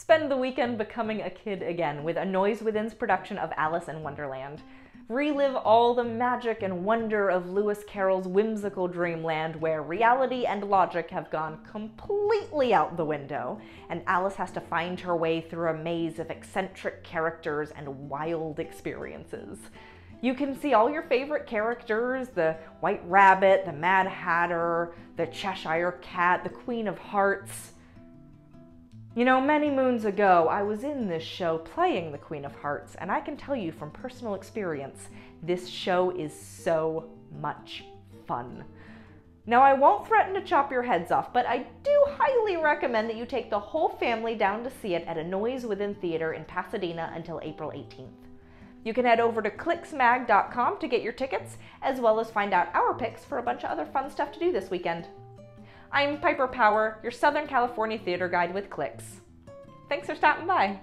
Spend the weekend becoming a kid again with A Noise Within's production of Alice in Wonderland. Relive all the magic and wonder of Lewis Carroll's whimsical dreamland where reality and logic have gone completely out the window, and Alice has to find her way through a maze of eccentric characters and wild experiences. You can see all your favorite characters the White Rabbit, the Mad Hatter, the Cheshire Cat, the Queen of Hearts. You know, many moons ago, I was in this show playing the Queen of Hearts, and I can tell you from personal experience, this show is so much fun. Now, I won't threaten to chop your heads off, but I do highly recommend that you take the whole family down to see it at a Noise Within Theater in Pasadena until April 18th. You can head over to klixmag.com to get your tickets, as well as find out our picks for a bunch of other fun stuff to do this weekend. I'm Piper Power, your Southern California theater guide with KLIX. Thanks for stopping by.